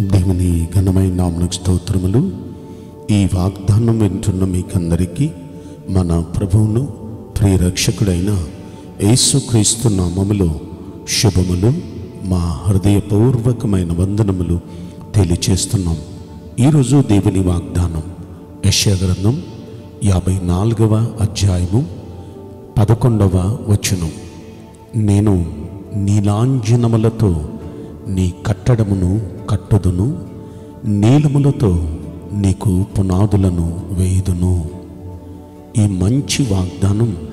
దేవుని ఘనమైన నామకు స్తోత్రములు. ఈ వాగ్దానం వింటున్న మీకందరికీ మన ప్రభువును ప్రియరక్షకుడైన యేసుక్రీస్తు నామములో శుభములు. మా హృదయపూర్వకమైన వందనములు తెలియచేస్తున్నాం. ఈరోజు దేవుని వాగ్దానం యశగ్రంథం యాభై నాలుగవ అధ్యాయము పదకొండవ వచనం. నేను నీలాంజనములతో నీ కట్టడమును కట్టుదును నీలములతో నీకు పునాదులను వేయుదును. ఈ మంచి వాగ్దానం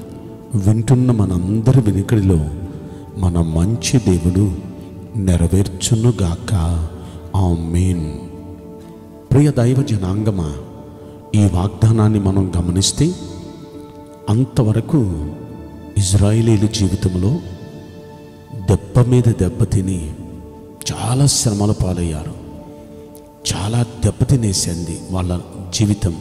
వింటున్న మనందరి వెనుకడిలో మన మంచి దేవుడు నెరవేర్చునుగాక. ఆమేన్. ప్రియ దైవ జనాంగమా ఈ వాగ్దానాన్ని మనం గమనిస్తే అంతవరకు ఇజ్రాయేలీల జీవితంలో దెబ్బ మీద దెబ్బ తిని చాలా శ్రమల పాలయ్యారు. చాలా దెబ్బతినేసింది వాళ్ళ జీవితం.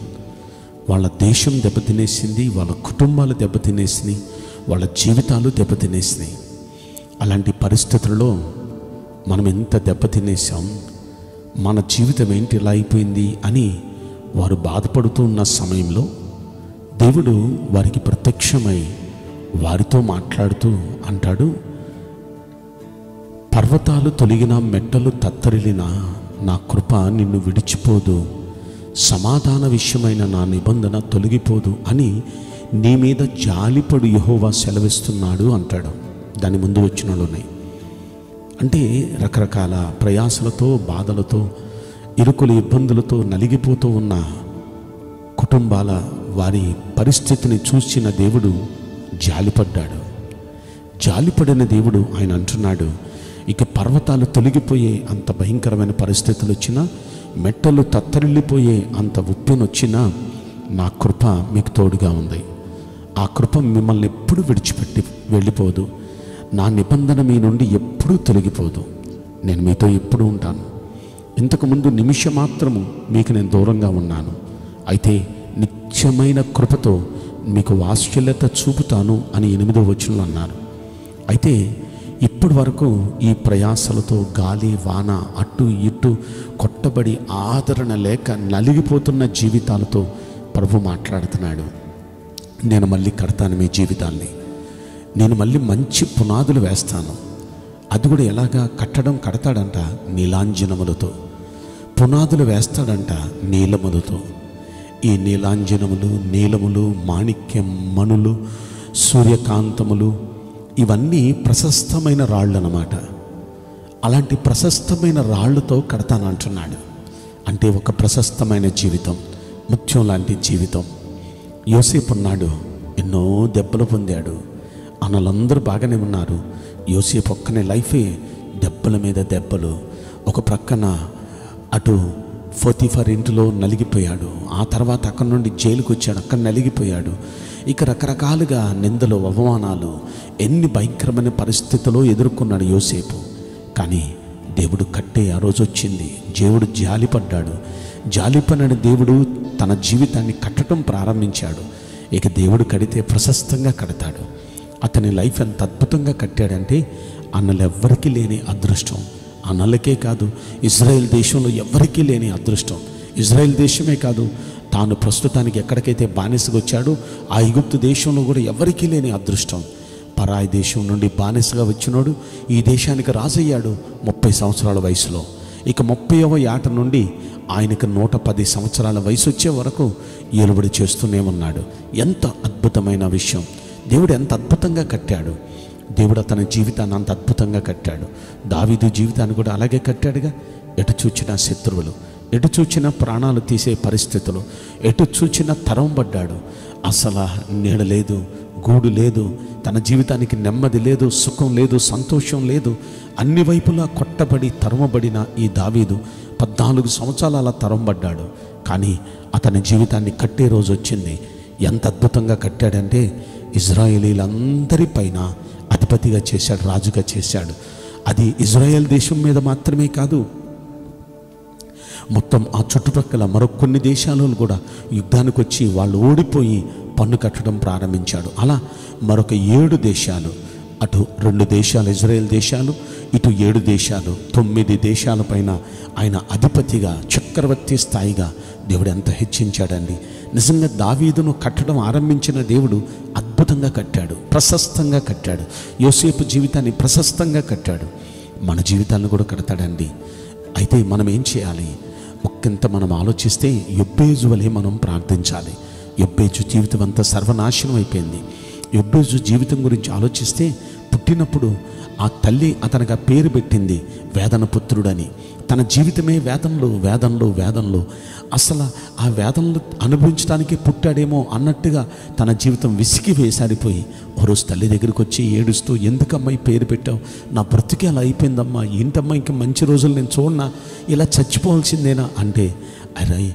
వాళ్ళ దేశం దెబ్బతినేసింది వాళ్ళ కుటుంబాలు దెబ్బతినేసినాయి వాళ్ళ జీవితాలు దెబ్బతినేసినాయి. అలాంటి పరిస్థితుల్లో మనం ఎంత దెబ్బతినేసాం మన జీవితం ఏంటి ఇలా అయిపోయింది అని వారు బాధపడుతూ ఉన్న సమయంలో దేవుడు వారికి ప్రత్యక్షమై వారితో మాట్లాడుతూ అంటాడు పర్వతాలు తొలగిన మెట్టలు తత్తరిలిన నా కృప నిన్ను విడిచిపోదు. సమాధాన విషయమైన నా నిబంధన తొలగిపోదు అని నీ మీద జాలిపడు యహోవా సెలవిస్తున్నాడు అంటాడు. దాని ముందు వచ్చినలోనే అంటే రకరకాల ప్రయాసలతో బాధలతో ఇరుకుల ఇబ్బందులతో నలిగిపోతూ ఉన్న కుటుంబాల వారి పరిస్థితిని చూసిన దేవుడు జాలిపడ్డాడు. జాలిపడిన దేవుడు ఆయన అంటున్నాడు ఇక పర్వతాలు తొలగిపోయే అంత భయంకరమైన పరిస్థితులు వచ్చినా మెట్టలు తత్తరిల్లిపోయే అంత ఉప్పెనొచ్చినా నా కృప మీకు తోడుగా ఉంది. ఆ కృప మిమ్మల్ని ఎప్పుడు విడిచిపెట్టి వెళ్ళిపోదు. నా నిబంధన మీ నుండి ఎప్పుడూ తొలగిపోదు. నేను మీతో ఎప్పుడు ఉంటాను. ఇంతకుముందు నిమిషం మాత్రము మీకు నేను దూరంగా ఉన్నాను. అయితే నిత్యమైన కృపతో మీకు వాత్సల్యత చూపుతాను అని ఎనిమిదో వచనంలో అన్నారు. అయితే ఇప్పటి వరకు ఈ ప్రయాసలతో గాలి వాన అటు ఇటు కొట్టబడి ఆదరణ లేక నలిగిపోతున్న జీవితాలతో ప్రభు మాట్లాడుతున్నాడు. నేను మళ్ళీ కడతాను మీ జీవితాన్ని నేను మళ్ళీ మంచి పునాదులు వేస్తాను. అది కూడా ఎలాగా కట్టడం కడతాడంట నీలాంజనములతో. పునాదులు వేస్తాడంట నీలములతో. ఈ నీలాంజనములు నీలములు మాణిక్యం మణులు సూర్యకాంతములు ఇవన్నీ ప్రశస్తమైన రాళ్ళు అన్నమాట అలాంటి ప్రశస్తమైన రాళ్ళతో కడతానంటున్నాడు అంటే ఒక ప్రశస్తమైన జీవితం ముఖ్యం లాంటి జీవితం. యోసేపు ఉన్నాడు ఎన్నో దెబ్బలు పొందాడు. అన్నలందరూ బాగానే ఉన్నారు. యోసేపు ఒక్కనే లైఫే దెబ్బల మీద దెబ్బలు. ఒక ప్రక్కన అటు ఫోతిఫర్ ఇంటిలో నలిగిపోయాడు. ఆ తర్వాత అక్కడి నుండి జైలుకు వచ్చాడు అక్కడ నలిగిపోయాడు. ఇక రకరకాలుగా నిందలు అవమానాలు ఎన్ని భయంకరమైన పరిస్థితుల్లో ఎదుర్కొన్నాడు యోసేపు. కానీ దేవుడు కట్టే ఆ రోజు వచ్చింది. దేవుడు జాలిపడ్డాడు. జాలిపడిన దేవుడు తన జీవితాన్ని కట్టడం ప్రారంభించాడు. ఇక దేవుడు కడితే ప్రశస్తంగా కడతాడు. అతని లైఫ్ ఎంత అద్భుతంగా కట్టాడంటే అన్నలు ఎవ్వరికీ లేని అదృష్టం. అన్నలకే కాదు ఇజ్రాయెల్ దేశంలో ఎవ్వరికీ లేని అదృష్టం. ఇజ్రాయెల్ దేశమే కాదు తాను ప్రస్తుతానికి ఎక్కడికైతే బానిసగా వచ్చాడో ఆ ఐగుప్తు దేశంలో కూడా ఎవరికీ లేని అదృష్టం. పరాయి దేశం నుండి బానిసగా వచ్చినోడు ఈ దేశానికి రాజయ్యాడు ముప్పై సంవత్సరాల వయసులో. ఇక ముప్పైవ ఏట నుండి ఆయనకు నూట పది సంవత్సరాల వయసు వచ్చే వరకు ఏలుబడి చేస్తూనే ఉన్నాడు. ఎంత అద్భుతమైన విషయం. దేవుడు ఎంత అద్భుతంగా కట్టాడు. దేవుడు అతని జీవితాన్ని అంత అద్భుతంగా కట్టాడు. దావీదు జీవితాన్ని కూడా అలాగే కట్టాడుగా. ఎటు చూచిన శత్రువులు. ఎటు చూచిన ప్రాణాలు తీసే పరిస్థితులు ఎటు చూచిన తరం పడ్డాడు. అసలు నీడ లేదు గూడు లేదు తన జీవితానికి నెమ్మది లేదు సుఖం లేదు సంతోషం లేదు. అన్ని వైపులా కొట్టబడి తరమబడిన ఈ దావీదు పద్నాలుగు సంవత్సరాలు అలా తరంబడ్డాడు కానీ అతని జీవితాన్ని కట్టే రోజు వచ్చింది. ఎంత అద్భుతంగా కట్టాడంటే ఇజ్రాయేలీలందరిపైన అధిపతిగా చేశాడు రాజుగా చేశాడు. అది ఇజ్రాయెల్ దేశం మీద మాత్రమే కాదు మొత్తం ఆ చుట్టుపక్కల మరొక కొన్ని కూడా యుద్ధానికి వచ్చి వాళ్ళు ఓడిపోయి పన్ను కట్టడం ప్రారంభించాడు. అలా మరొక ఏడు దేశాలు అటు రెండు దేశాలు ఇజ్రాయెల్ దేశాలు ఇటు ఏడు దేశాలు తొమ్మిది దేశాలపైన ఆయన అధిపతిగా చక్రవర్తి స్థాయిగా దేవుడు ఎంత హెచ్చించాడండి. నిజంగా దావీదును కట్టడం ఆరంభించిన దేవుడు అద్భుతంగా కట్టాడు ప్రశస్తంగా కట్టాడు. యోసేపు జీవితాన్ని ప్రశస్తంగా కట్టాడు. మన జీవితాలను కూడా కడతాడండి. అయితే మనం ఏం చేయాలి? ఒక్కంత మనం ఆలోచిస్తే యొబ్బేజు వలె మనం ప్రార్థించాలి. యొబ్బేజు జీవితం అంతా సర్వనాశనం అయిపోయింది. యొబ్బేజు జీవితం గురించి ఆలోచిస్తే పుట్టినప్పుడు ఆ తల్లి అతనికి పేరు పెట్టింది వేదన పుత్రుడని. తన జీవితమే వేదంలో వేదంలో వేదంలో. అసలు ఆ వేదంలో అనుభవించడానికి పుట్టాడేమో అన్నట్టుగా తన జీవితం విసిగి వేసారిపోయి ఒకరోజు తల్లి దగ్గరికి వచ్చి ఏడుస్తూ ఎందుకమ్మా ఈ పేరు పెట్టావు? నా బ్రతికే అలా అయిపోయిందమ్మా. ఏంటమ్మా ఇంకా మంచి రోజులు నేను చూడనా? ఇలా చచ్చిపోవాల్సిందేనా? అంటే అరే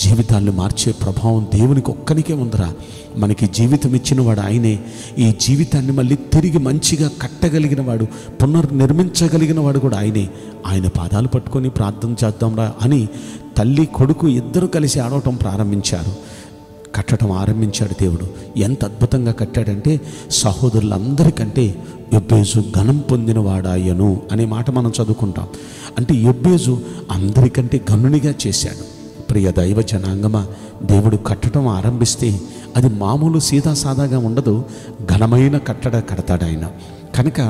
జీవితాన్ని మార్చే ప్రభావం దేవునికి ఒక్కనికే ఉందిరా. మనకి జీవితం ఇచ్చిన వాడు ఆయనే. ఈ జీవితాన్ని మళ్ళీ తిరిగి మంచిగా కట్టగలిగిన వాడు పునర్నిర్మించగలిగిన వాడు కూడా ఆయనే. ఆయన పాదాలు పట్టుకొని ప్రార్థన చేద్దాంరా అని తల్లి కొడుకు ఇద్దరు కలిసి ఆడవటం ప్రారంభించారు. కట్టడం ఆరంభించాడు దేవుడు. ఎంత అద్భుతంగా కట్టాడంటే సహోదరులందరికంటే యొబ్బేజు ఘనం పొందినవాడాయను అనే మాట మనం చదువుకుంటాం. అంటే యొబ్బేజు అందరికంటే గనునిగా చేశాడు. ప్రియ దైవ జనాంగమా దేవుడు కట్టడం ఆరంభిస్తే అది మామూలు సీదాసాదాగా ఉండదు ఘనమైన కట్టడ కడతాడు ఆయన కనుక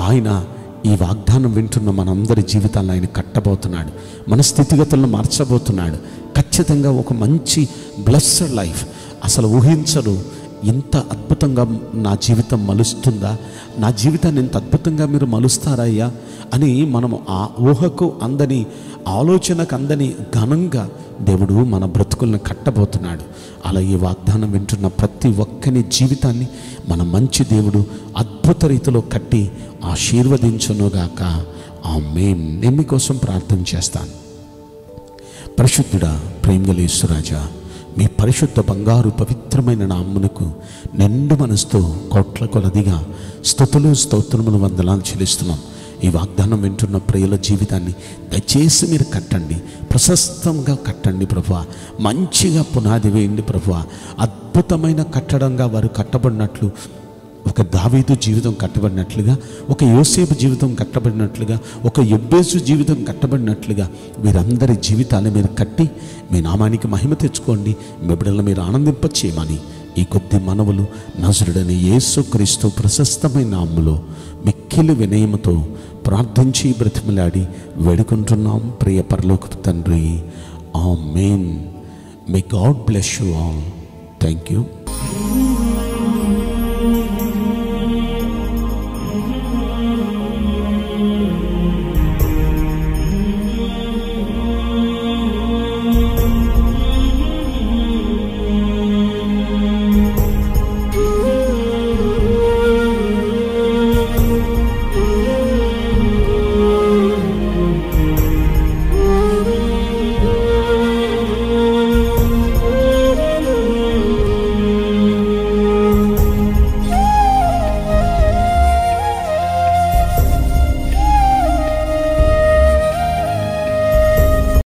ఆయన ఈ వాగ్దానం వింటున్న మనందరి జీవితాలను ఆయన కట్టబోతున్నాడు మన స్థితిగతులను మార్చబోతున్నాడు. ఖచ్చితంగా ఒక మంచి బ్లెస్సడ్ లైఫ్ అసలు ఊహించరు ఇంత అద్భుతంగా నా జీవితం మలుస్తుందా? నా జీవితాన్ని ఇంత అద్భుతంగా మీరు మలుస్తారయ్యా అని మనము ఆ ఊహకు అందని ఆలోచనకు అందని ఘనంగా దేవుడు మన బ్రతుకులను కట్టబోతున్నాడు. అలా ఈ వాగ్దానం వింటున్న ప్రతి ఒక్కని జీవితాన్ని మన మంచి దేవుడు అద్భుత రీతిలో కట్టి ఆశీర్వదించునుగాక. ఆ మేం నేను మీకోసం ప్రార్థన చేస్తాను. పరిశుద్ధుడా ప్రేమగలేశ్వరాజా మీ పరిశుద్ధ బంగారు పవిత్రమైన నామ్మునకు నిండు మనసుతో కోట్ల కొలదిగా స్థుతులు స్తోత్రములు వందనాలు చెల్లిస్తున్నాం. ఈ వాగ్దానం వింటున్న ప్రియుల జీవితాన్ని దయచేసి మీరు కట్టండి. ప్రశస్తంగా కట్టండి ప్రభు మంచిగా పునాది వేయండి ప్రభు అద్భుతమైన కట్టడంగా వారు కట్టబడినట్లు ఒక దావీదు జీవితం కట్టబడినట్లుగా ఒక యోసేపు జీవితం కట్టబడినట్లుగా ఒక యొబ్బేసు జీవితం కట్టబడినట్లుగా మీరందరి జీవితాన్ని మీరు కట్టి మీ నామానికి మహిమ తెచ్చుకోండి. మీ బిడ్డలను మీరు ఆనందింపచేయమని ఈ కొద్ది మనవులు నజరుడని యేసుక్రీస్తు ప్రశస్తమైన నామములో మిక్కిలి వినయముతో ప్రార్థించి బ్రతిమలాడి వేడుకుంటున్నాం ప్రియ పరలోక తండ్రి. Amen may God bless you all thank you